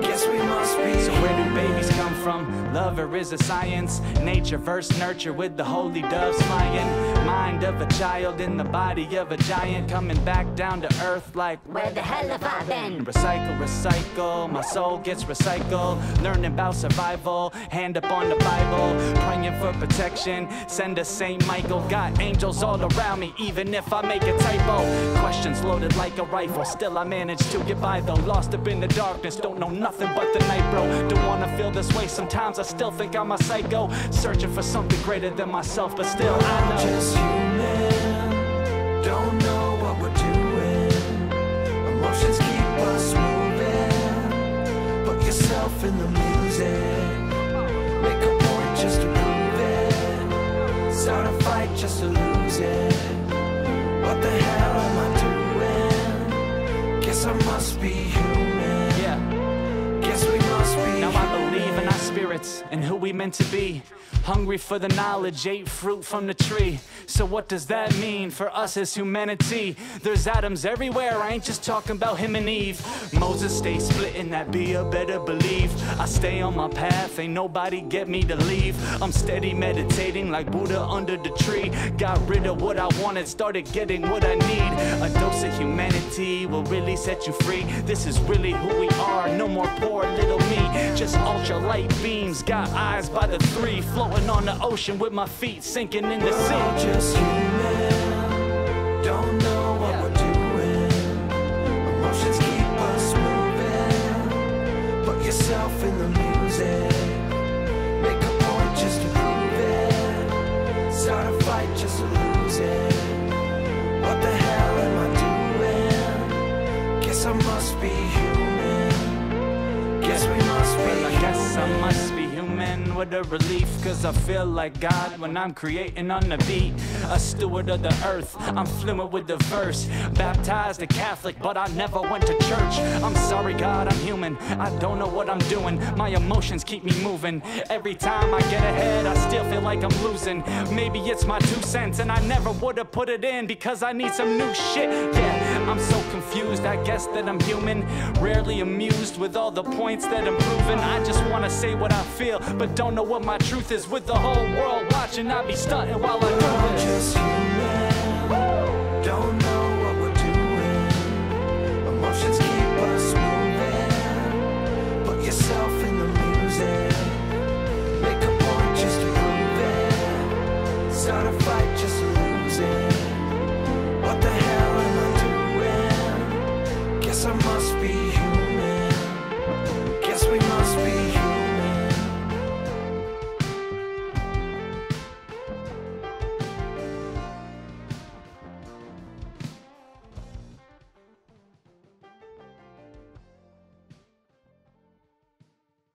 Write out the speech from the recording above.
Guess we must be So where do babies come from? Love or is a science? Nature versus nurture with the holy doves flying. Mind of a child in the body of a giant coming back down to earth like Where the hell have I been? Recycle, recycle, my soul gets recycled. Learning about survival, hand up on the Bible. Praying for protection, send a Saint Michael. Got angels all around me, even if I make a typo. Questions loaded like a rifle, still I manage to get by though. Lost up in the darkness, don't know nothing but the night, bro. Don't wanna feel this way, sometimes I still think I'm a psycho. Searching for something greater than myself, but still I know. just human. Don't know what we're doing. Emotions keep us moving. Put yourself in the music. Make a point just to prove it. Start a fight just to lose it. What the hell am I doing? Guess I must be human. Spirits and who we meant to be. Hungry for the knowledge, ate fruit from the tree. So what does that mean for us as humanity? There's atoms everywhere, I ain't just talking about him and Eve. Moses stay splitting, that be a better believe. I stay on my path, ain't nobody get me to leave. I'm steady meditating like Buddha under the tree. Got rid of what I wanted, started getting what I need. A dose of humanity will really set you free. This is really who we are, no more poor little me. Just ultra light beams, got eyes by the three. Floating on the ocean with my feet sinking in the We're sea. just human. Don't know what we're doing. Emotions keep us moving. Put yourself in the music. Make a point just to prove it. Start a fight just to lose it. I must be human with a relief Cause I feel like God when I'm creating on the beat. A steward of the earth, I'm fluent with the verse. Baptized a Catholic, but I never went to church. I'm sorry God, I'm human, I don't know what I'm doing. My emotions keep me moving. Every time I get ahead, I still feel like I'm losing. Maybe it's my two cents and I never would've put it in Because I need some new shit, yeah I'm so confused, I guess that I'm human. Rarely amused with all the points that I'm proving. I just wanna say what I feel, but don't know what my truth is With the whole world watching, I be stunting while I do this.